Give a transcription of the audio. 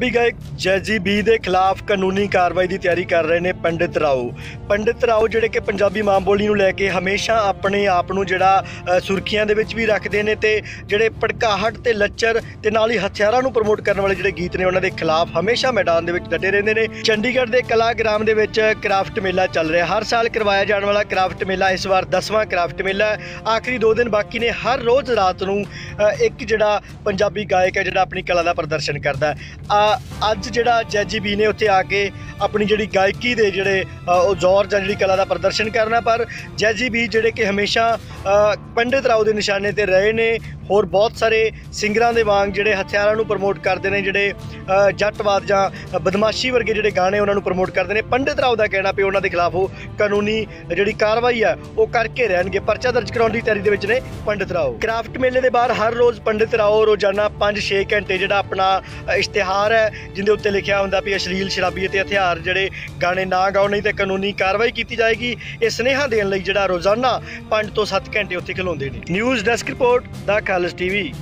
ਪੰਜਾਬੀ ਗਾਇਕ ਜੈਜੀ ਬੀ ਦੇ ਖਿਲਾਫ ਕਾਨੂੰਨੀ ਕਾਰਵਾਈ ਦੀ ਤਿਆਰੀ ਕਰ ਰਹੇ ਨੇ ਪੰਡਿਤ ਰਾਓ। ਪੰਡਿਤ ਰਾਓ ਜਿਹੜੇ ਕਿ ਪੰਜਾਬੀ ਮਾਂ ਬੋਲੀ ਨੂੰ ਲੈ ਕੇ ਹਮੇਸ਼ਾ ਆਪਣੇ ਆਪ ਨੂੰ ਜਿਹੜਾ ਸੁਰਖੀਆਂ ਦੇ ਵਿੱਚ ਵੀ ਰੱਖਦੇ ਨੇ ਤੇ ਜਿਹੜੇ ਭੜਕਾਹਟ ਤੇ ਲੱਚਰ ਤੇ ਨਾਲ ਹੀ ਹਥਿਆਰਾਂ ਨੂੰ ਪ੍ਰਮੋਟ ਕਰਨ ਵਾਲੇ ਜਿਹੜੇ ਗੀਤ ਨੇ ਉਹਨਾਂ ਦੇ ਖਿਲਾਫ ਹਮੇਸ਼ਾ ਮੈਦਾਨ ਦੇ ਵਿੱਚ ਡਟੇ ਰਹਿੰਦੇ ਨੇ। ਚੰਡੀਗੜ੍ਹ ਦੇ ਕਲਾਗ੍ਰਾਮ ਦੇ ਵਿੱਚ ਕ੍ਰਾਫਟ ਮੇਲਾ ਚੱਲ ਰਿਹਾ। ਹਰ ਸਾਲ ਕਰਵਾਇਆ ਜਾਣ ਵਾਲਾ ਕ੍ਰਾਫਟ ਮੇਲਾ ਇਸ ਵਾਰ 10ਵਾਂ ਕ੍ਰਾਫਟ ਮੇਲਾ ਹੈ। ਆਖਰੀ 2 ਦਿਨ ਬਾਕੀ ਨੇ। ਹਰ ਰੋਜ਼ ਰਾਤ ਨੂੰ ਇੱਕ ਜਿਹੜਾ ਪੰਜਾਬੀ ਗਾਇਕ ਹੈ ਜਿਹੜਾ ਆਪਣੀ ਕਲਾ ਦਾ ਪ੍ਰਦਰਸ਼ਨ ਕਰਦਾ ਆ ਅੱਜ ਜਿਹੜਾ ਜੈਜੀ ਬੀ ਨੇ ਉੱਥੇ ਆ ਕੇ ਆਪਣੀ ਜਿਹੜੀ ਗਾਇਕੀ ਦੇ ਜਿਹੜੇ ਉਹ ਜ਼ੋਰ ਜਾਂ ਜਿਹੜੀ ਕਲਾ ਦਾ ਪ੍ਰਦਰਸ਼ਨ ਕਰਨਾ, ਪਰ ਜੈਜੀ ਬੀ ਜਿਹੜੇ ਕਿ ਹਮੇਸ਼ਾ ਪੰਡਿਤ ਰਾਓ ਦੇ ਨਿਸ਼ਾਨੇ ਤੇ ਰਹੇ ਨੇ, ਹੋਰ ਬਹੁਤ ਸਾਰੇ ਸਿੰਗਰਾਂ ਦੇ ਵਾਂਗ ਜਿਹੜੇ ਹਥਿਆਰਾਂ ਨੂੰ ਪ੍ਰਮੋਟ ਕਰਦੇ ਨੇ, ਜਿਹੜੇ ਜੱਟਵਾਦ ਜਾਂ ਬਦਮਾਸ਼ੀ ਵਰਗੇ ਜਿਹੜੇ ਗਾਣੇ ਉਹਨਾਂ ਨੂੰ ਪ੍ਰਮੋਟ ਕਰਦੇ ਨੇ, ਪੰਡਿਤ ਰਾਓ ਦਾ ਕਹਿਣਾ ਵੀ ਉਹਨਾਂ ਦੇ ਖਿਲਾਫ ਉਹ ਕਾਨੂੰਨੀ ਜਿਹੜੀ ਕਾਰਵਾਈ ਆ, ਉਹ ਕਰਕੇ ਰਹਿਣਗੇ। ਪਰਚਾ ਦਰਜ ਕਰਾਉਣ ਦੀ ਤਿਆਰੀ ਦੇ ਵਿੱਚ ਨੇ ਪੰਡਿਤ ਰਾਓ। ਕ੍ਰਾਫਟ ਮੇਲੇ ਦੇ ਬਾਹਰ ਹਰ ਰੋਜ਼ ਪੰਡਿਤ ਰਾਓ ਰੋਜ਼ਾਨਾ 5-6 ਘੰਟੇ ਜਿਹੜਾ ਆਪਣਾ ਇਸ਼ਤਿਹਾਰ ਹੈ ਜਿੰਦੇ ਉੱਤੇ ਲਿਖਿਆ ਹੁੰਦਾ ਵੀ ਅਸ਼ਲੀਲ ਸ਼ਰਾਬੀ ਅਤੇ ਹਥਿਆਰ ਜਿਹੜੇ ਗਾਣੇ ਨਾ ਗਾਓ, ਨਹੀਂ ਤੇ ਕਾਨੂੰਨੀ ਕਾਰਵਾਈ ਕੀਤੀ ਜਾਏਗੀ। ਇਹ ਸੁਨੇਹਾ ਦੇਣ ਲਈ ਜਿਹੜਾ ਰੋਜ਼ਾਨਾ 5 ਤੋਂ 7 ਘੰਟੇ ਉੱਥੇ ਖਿਲਾਉਂਦੇ ਨੇ। ਨਿਊਜ਼ ਡੈਸਕ ਰਿਪੋਰਟ, ਦਾ ਖਾਲਸ ਟੀਵੀ।